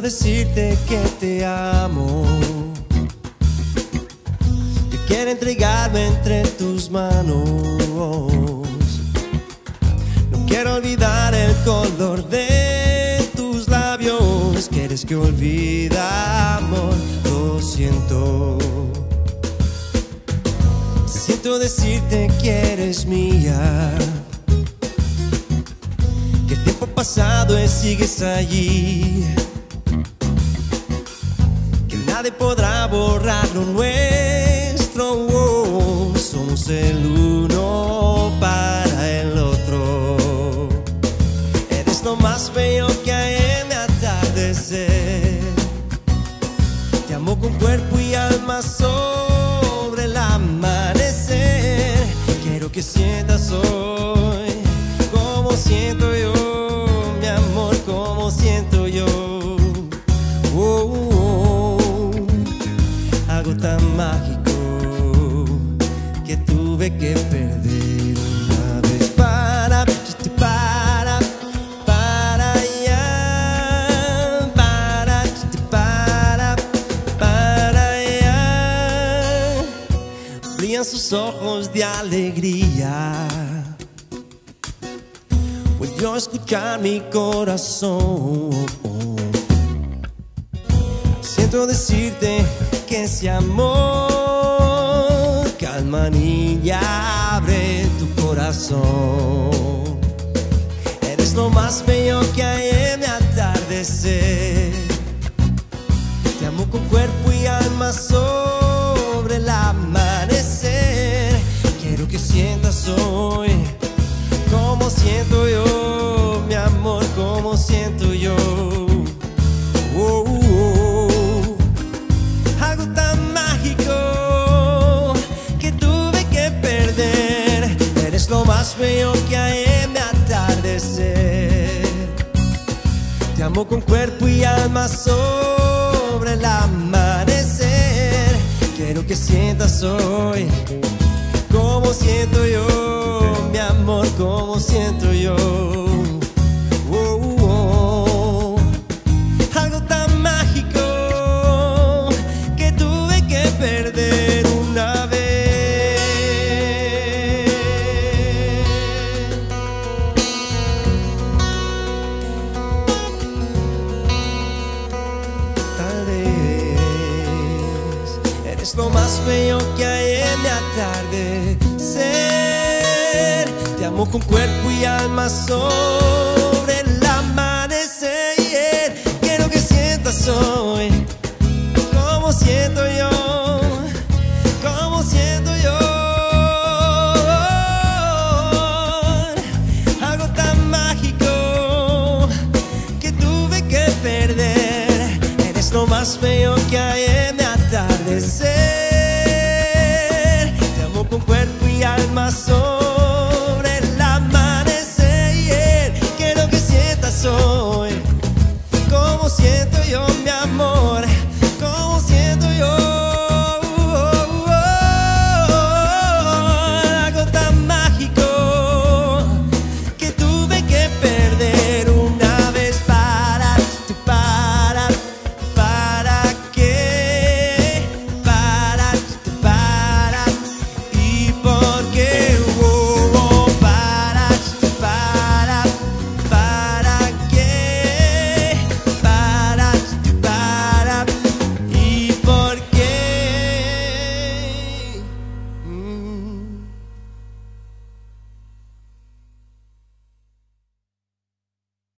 decirte que te amo. Que quiero entregarme entre tus manos. No quiero olvidar el color de tus labios. Quieres que olvida, amor, lo siento. Siento decirte que eres mía. Que el tiempo pasado y sigues allí. Nadie podrá borrar lo nuestro. oh, somos el uno para el otro. Eres lo más bello que hay en mi atardecer. Te amo con cuerpo y alma sobre el amanecer. Quiero que sientas hoy Sus ojos de alegría. Puedo escuchar mi corazón. Siento decirte que ese amor calma niña, abre tu corazón. Eres lo más bello que hay en mi atardecer. Más bello que mi atardecer. Te amo con cuerpo y alma sobre el amanecer. Quiero que sientas hoy como siento yo, mi amor, como siento yo. es lo más bello que hay en mi atardecer. Te amo con cuerpo y alma sobre el amanecer. Quiero que sientas hoy como siento yo. Como siento yo Algo tan mágico Que tuve que perder Eres lo más bello que hay puede. Te amo con cuerpo y alma sobre el amanecer. Quiero que sientas hoy como siento yo me